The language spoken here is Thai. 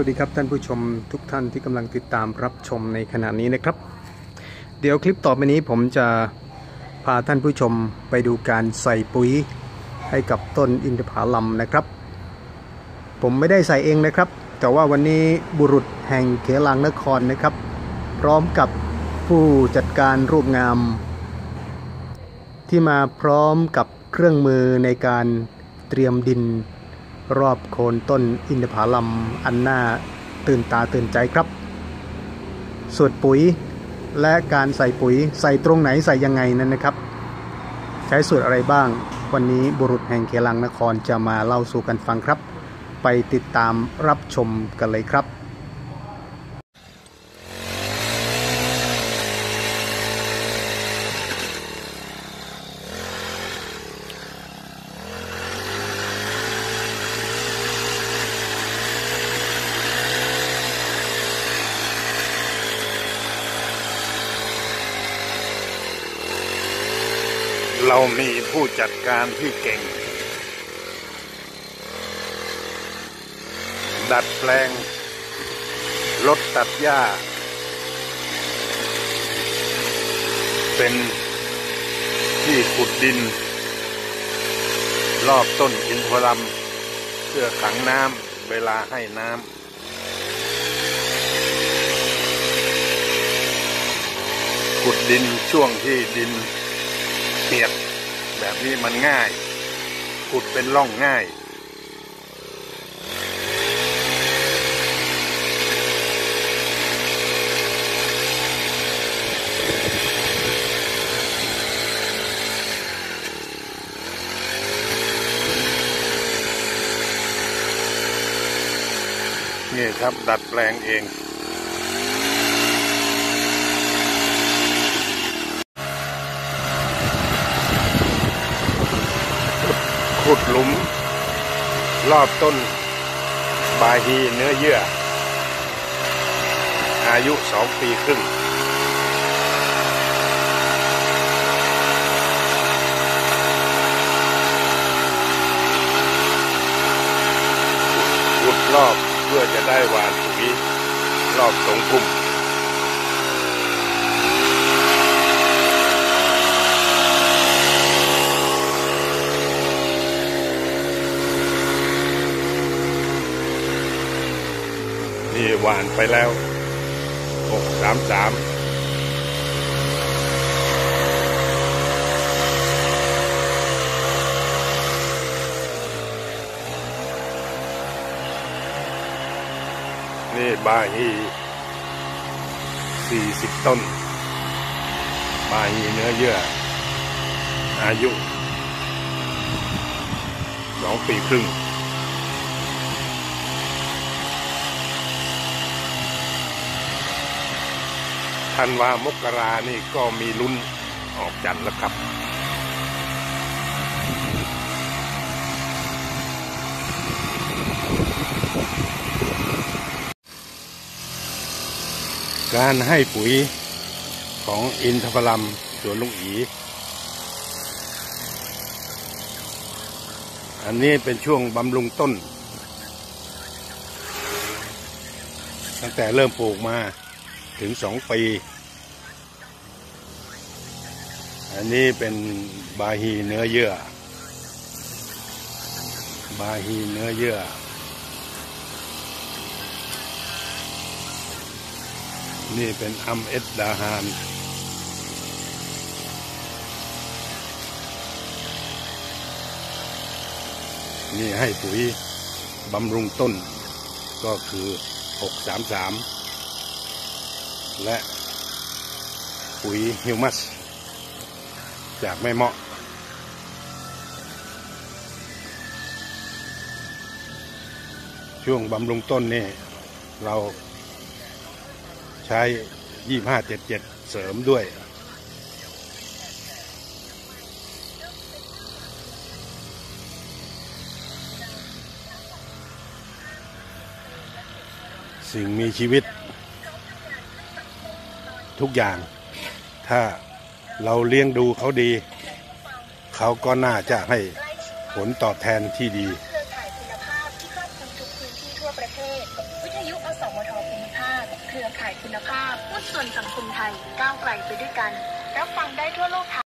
วัสดีครับท่านผู้ชมทุกท่านที่กำลังติดตามรับชมในขณะนี้นะครับ เดี๋ยวคลิปต่อไปนี้ผมจะพาท่านผู้ชมไปดูการใส่ปุ๋ยให้กับต้นอินทผลัมนะครับ ผมไม่ได้ใส่เองนะครับ แต่ว่าวันนี้บุรุษแห่งเขลังนครนะครับ พร้อมกับผู้จัดการรูปงาม ที่มาพร้อมกับเครื่องมือในการเตรียมดิน รอบโคนต้นอินทผลัมอันน่าตื่นตาตื่นใจครับส่วนปุ๋ยและการใส่ปุ๋ยใส่ตรงไหนใส่ยังไงนั้นนะครับ ใช้สูตรอะไรบ้าง วันนี้บุรุษแห่งเขลังนครจะมาเล่าสู่กันฟังครับ ไปติดตามรับชมกันเลยครับ เรามีผู้จัดการที่เก่ง ดัดแปลง รถตัดหญ้า เป็นที่ขุดดิน รอบต้นอินทผลัมเพื่อขังน้ำเวลาให้น้ำขุดดินช่วงที่ดิน เปียกแบบนี้มันง่ายขุดเป็นร่องง่าย นี่ครับดัดแปลงเอง ขุดหลุม รอบต้นบาฮีเนื้อเยื่อ อายุสองปีครึ่ง ขุดรอบเพื่อจะได้หวานปุ๋ยรอบสงพุ่ม นี่หวานไปแล้วหกสามสามนี่บาฮีสี่สิบต้น บาฮีเนื้อเยื่อ อายุสองปีครึ่ง ธันวามกรานี่ก็มีลุ้นออกจันแล้วครับ การให้ปุ๋ยของอินทผลัมสวนลุงอีอันนี้เป็นช่วงบำรุงต้น ตั้งแต่เริ่มปลูกมา ถึงสองปี อันนี้เป็นบาฮีเนื้อเยื่อ บาฮีเนื้อเยื่อ นี่เป็นอัมเอสดาฮานนี่ให้ปุ๋ยบำรุงต้นก็คือ 633 และปุ๋ยฮิวมัส จากไม่เหมาะ ช่วงบำรุงต้นนี่เราใช้2577เสริมด้วย สิ่งมีชีวิต ทุกอย่าง ถ้าเราเลี้ยงดูเขาดี เขาก็น่าจะให้ผลตอบแทนที่ดีเครือข่ายคุณภาพที่ครอบคลุมทุกพื้นที่ทั่วประเทศวิทยุสมทภูมิภาคเครือข่ายคุณภาพหุ้นส่วนสังคมไทยก้าวไกลไปด้วยกัน รับฟังได้ทั่วโลกค่ะ